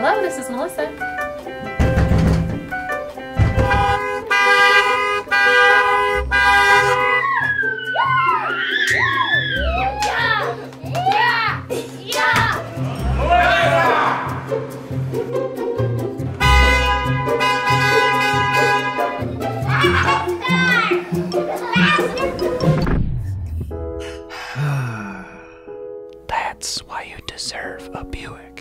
Hello, this is Melissa. That's why you deserve a Buick.